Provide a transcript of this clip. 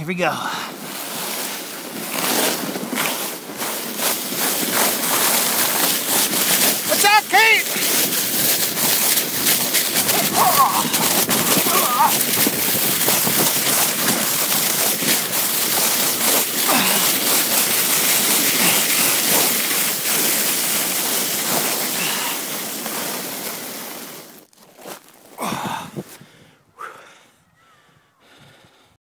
here we go. What's up, Kate?